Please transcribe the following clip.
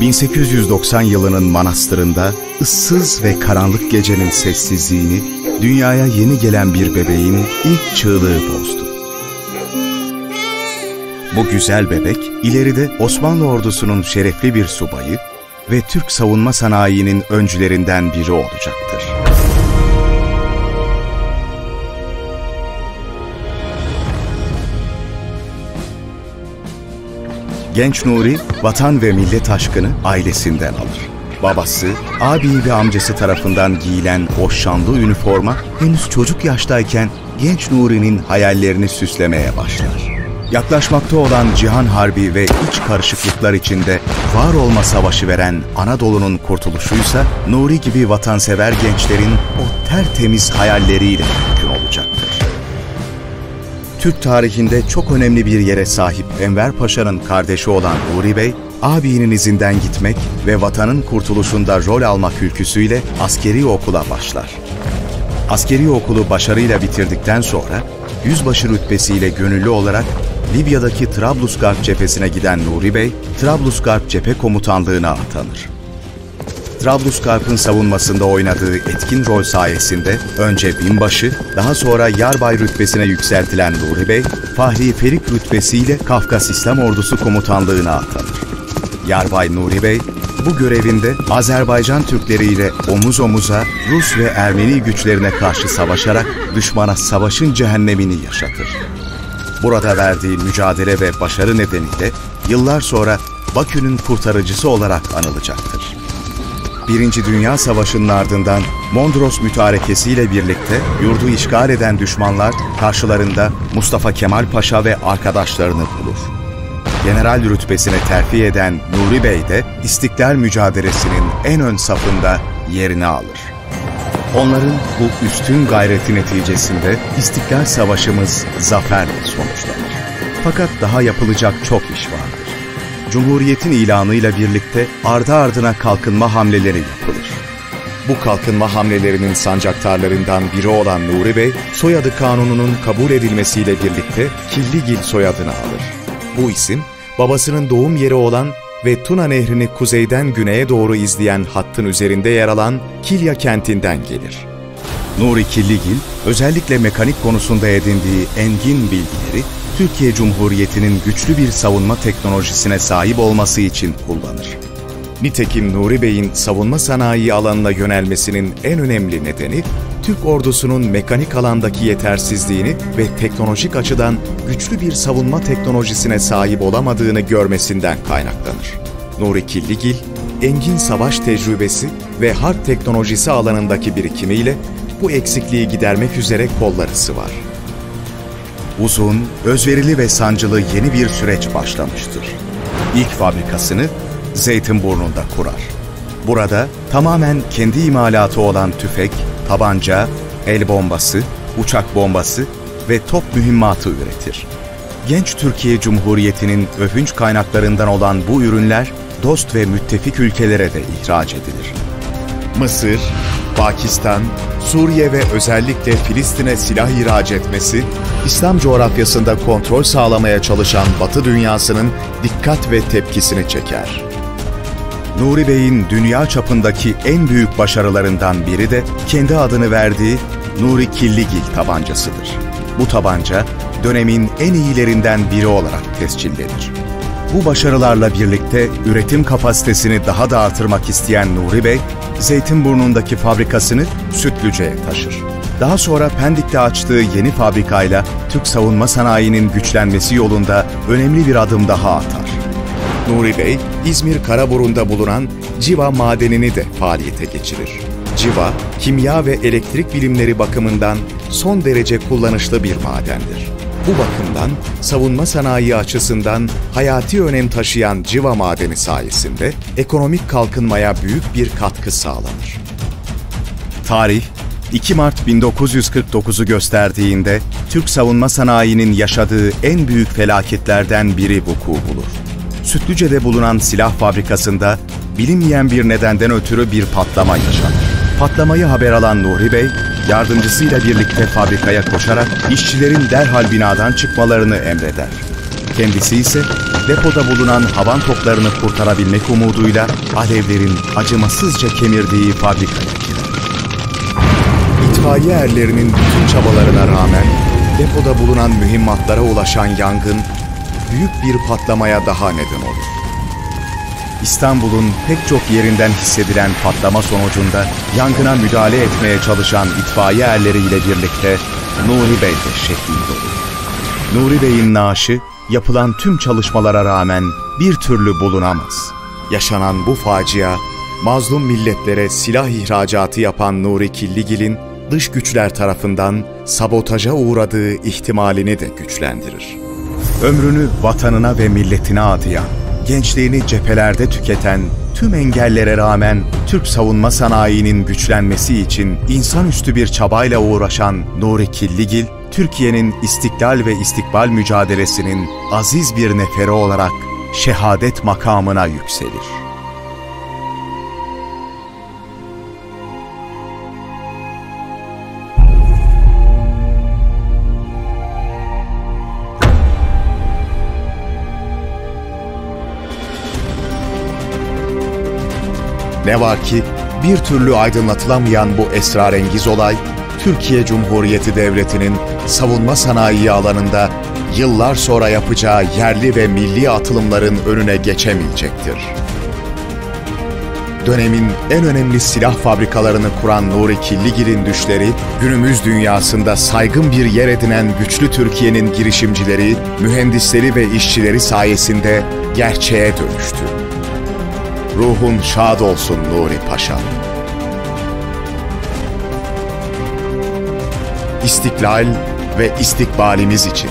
1890 yılının manastırında ıssız ve karanlık gecenin sessizliğini dünyaya yeni gelen bir bebeğin ilk çığlığı bozdu. Bu güzel bebek ileride Osmanlı ordusunun şerefli bir subayı ve Türk savunma sanayinin öncülerinden biri olacaktır. Genç Nuri, vatan ve millet aşkını ailesinden alır. Babası, abi ve amcası tarafından giyilen o şanlı üniforma henüz çocuk yaştayken genç Nuri'nin hayallerini süslemeye başlar. Yaklaşmakta olan Cihan Harbi ve iç karışıklıklar içinde var olma savaşı veren Anadolu'nun kurtuluşuysa Nuri gibi vatansever gençlerin o tertemiz hayalleriyle. Türk tarihinde çok önemli bir yere sahip Enver Paşa'nın kardeşi olan Nuri Bey, abinin izinden gitmek ve vatanın kurtuluşunda rol almak ülküsüyle askeri okula başlar. Askeri okulu başarıyla bitirdikten sonra yüzbaşı rütbesiyle gönüllü olarak Libya'daki Trablusgarp cephesine giden Nuri Bey, Trablusgarp cephe komutanlığına atanır. Trablusgarp'ın savunmasında oynadığı etkin rol sayesinde önce binbaşı, daha sonra yarbay rütbesine yükseltilen Nuri Bey, Fahri Ferik rütbesiyle Kafkas İslam Ordusu komutanlığına atanır. Yarbay Nuri Bey, bu görevinde Azerbaycan Türkleri ile omuz omuza Rus ve Ermeni güçlerine karşı savaşarak düşmana savaşın cehennemini yaşatır. Burada verdiği mücadele ve başarı nedeniyle yıllar sonra Bakü'nün kurtarıcısı olarak anılacaktır. Birinci Dünya Savaşı'nın ardından Mondros Mütarekesi ile birlikte yurdu işgal eden düşmanlar karşılarında Mustafa Kemal Paşa ve arkadaşlarını bulur. General rütbesine terfi eden Nuri Bey de İstiklal mücadelesinin en ön safında yerini alır. Onların bu üstün gayreti neticesinde İstiklal Savaşımız zaferle sonuçlanır. Fakat daha yapılacak çok iş vardır. Cumhuriyetin ilanıyla birlikte ardı ardına kalkınma hamleleri yapılır. Bu kalkınma hamlelerinin sancaktarlarından biri olan Nuri Bey, soyadı kanununun kabul edilmesiyle birlikte Killigil soyadını alır. Bu isim, babasının doğum yeri olan ve Tuna Nehri'ni kuzeyden güneye doğru izleyen hattın üzerinde yer alan Kilya kentinden gelir. Nuri Killigil, özellikle mekanik konusunda edindiği engin bilgileri Türkiye Cumhuriyeti'nin güçlü bir savunma teknolojisine sahip olması için kullanır. Nitekim Nuri Bey'in savunma sanayi alanına yönelmesinin en önemli nedeni, Türk ordusunun mekanik alandaki yetersizliğini ve teknolojik açıdan güçlü bir savunma teknolojisine sahip olamadığını görmesinden kaynaklanır. Nuri Killigil, engin savaş tecrübesi ve harp teknolojisi alanındaki birikimiyle bu eksikliği gidermek üzere kolları sıvar. Uzun, özverili ve sancılı yeni bir süreç başlamıştır. İlk fabrikasını Zeytinburnu'nda kurar. Burada tamamen kendi imalatı olan tüfek, tabanca, el bombası, uçak bombası ve top mühimmatı üretir. Genç Türkiye Cumhuriyeti'nin övünç kaynaklarından olan bu ürünler dost ve müttefik ülkelere de ihraç edilir. Mısır, Pakistan, Suriye ve özellikle Filistin'e silah ihraç etmesi, İslam coğrafyasında kontrol sağlamaya çalışan Batı dünyasının dikkat ve tepkisini çeker. Nuri Bey'in dünya çapındaki en büyük başarılarından biri de kendi adını verdiği Nuri Killigil tabancasıdır. Bu tabanca dönemin en iyilerinden biri olarak tescillenir. Bu başarılarla birlikte üretim kapasitesini daha da artırmak isteyen Nuri Bey, Zeytinburnu'ndaki fabrikasını Sütlüce'ye taşır. Daha sonra Pendik'te açtığı yeni fabrikayla Türk savunma sanayinin güçlenmesi yolunda önemli bir adım daha atar. Nuri Bey, İzmir Karaburun'da bulunan Civa madenini de faaliyete geçirir. Civa, kimya ve elektrik bilimleri bakımından son derece kullanışlı bir madendir. Bu bakımdan savunma sanayi açısından hayati önem taşıyan civa madeni sayesinde ekonomik kalkınmaya büyük bir katkı sağlanır. Tarih 2 Mart 1949'u gösterdiğinde Türk savunma sanayinin yaşadığı en büyük felaketlerden biri vuku bulur. Sütlüce'de bulunan silah fabrikasında bilinmeyen bir nedenden ötürü bir patlama yaşanır. Patlamayı haber alan Nuri Bey, yardımcısıyla birlikte fabrikaya koşarak işçilerin derhal binadan çıkmalarını emreder. Kendisi ise depoda bulunan havan toplarını kurtarabilmek umuduyla alevlerin acımasızca kemirdiği fabrikaya. İtfaiye erlerinin bütün çabalarına rağmen depoda bulunan mühimmatlara ulaşan yangın büyük bir patlamaya daha neden olur. İstanbul'un pek çok yerinden hissedilen patlama sonucunda yangına müdahale etmeye çalışan itfaiye erleriyle birlikte Nuri Bey de şehit olur. Nuri Bey'in naaşı yapılan tüm çalışmalara rağmen bir türlü bulunamaz. Yaşanan bu facia, mazlum milletlere silah ihracatı yapan Nuri Killigil'in dış güçler tarafından sabotaja uğradığı ihtimalini de güçlendirir. Ömrünü vatanına ve milletine adayan, gençliğini cephelerde tüketen, tüm engellere rağmen Türk savunma sanayinin güçlenmesi için insanüstü bir çabayla uğraşan Nuri Killigil, Türkiye'nin istiklal ve istikbal mücadelesinin aziz bir neferi olarak şehadet makamına yükselir. Ne var ki bir türlü aydınlatılamayan bu esrarengiz olay, Türkiye Cumhuriyeti Devleti'nin savunma sanayi alanında yıllar sonra yapacağı yerli ve milli atılımların önüne geçemeyecektir. Dönemin en önemli silah fabrikalarını kuran Nuri Killigil'in düşleri, günümüz dünyasında saygın bir yer edinen güçlü Türkiye'nin girişimcileri, mühendisleri ve işçileri sayesinde gerçeğe dönüştü. Ruhun şad olsun Nuri Paşa. İstiklal ve istikbalimiz için